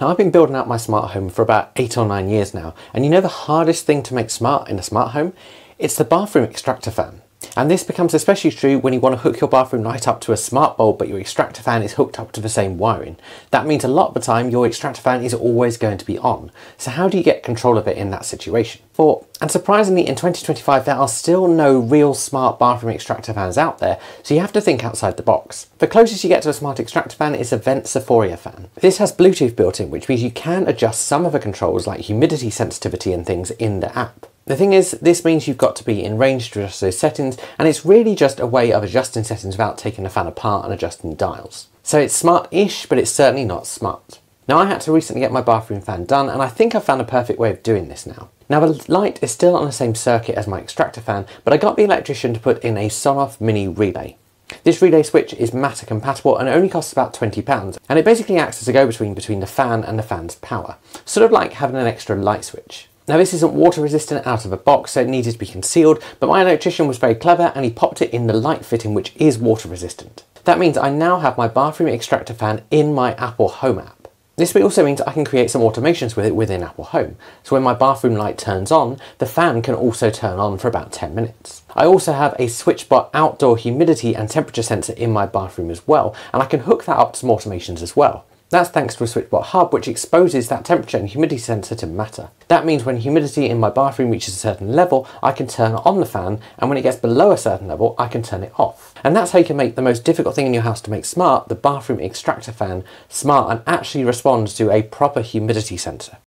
Now I've been building out my smart home for about eight or nine years now, and you know the hardest thing to make smart in a smart home? It's the bathroom extractor fan. And this becomes especially true when you want to hook your bathroom light up to a smart bulb but your extractor fan is hooked up to the same wiring. That means a lot of the time your extractor fan is always going to be on. So how do you get control of it in that situation? For, and surprisingly in 2025 there are still no real smart bathroom extractor fans out there, so you have to think outside the box. The closest you get to a smart extractor fan is a Vent Sephoria fan. This has Bluetooth built in, which means you can adjust some of the controls like humidity sensitivity and things in the app. The thing is, this means you've got to be in range to adjust those settings, and it's really just a way of adjusting settings without taking the fan apart and adjusting dials. So it's smart-ish, but it's certainly not smart. Now I had to recently get my bathroom fan done, and I think I've found a perfect way of doing this now. Now the light is still on the same circuit as my extractor fan, but I got the electrician to put in a Sonoff mini relay. This relay switch is Matter compatible and only costs about £20 and it basically acts as a go-between between the fan and the fan's power, sort of like having an extra light switch. Now this isn't water resistant out of a box so it needed to be concealed but my electrician was very clever and he popped it in the light fitting which is water resistant. That means I now have my bathroom extractor fan in my Apple Home app. This also means I can create some automations with it within Apple Home. So when my bathroom light turns on, the fan can also turn on for about 10 minutes. I also have a SwitchBot outdoor humidity and temperature sensor in my bathroom as well, and I can hook that up to some automations as well. That's thanks to a SwitchBot hub which exposes that temperature and humidity sensor to Matter. That means when humidity in my bathroom reaches a certain level, I can turn on the fan, and when it gets below a certain level, I can turn it off. And that's how you can make the most difficult thing in your house to make smart, the bathroom extractor fan, smart and actually responds to a proper humidity sensor.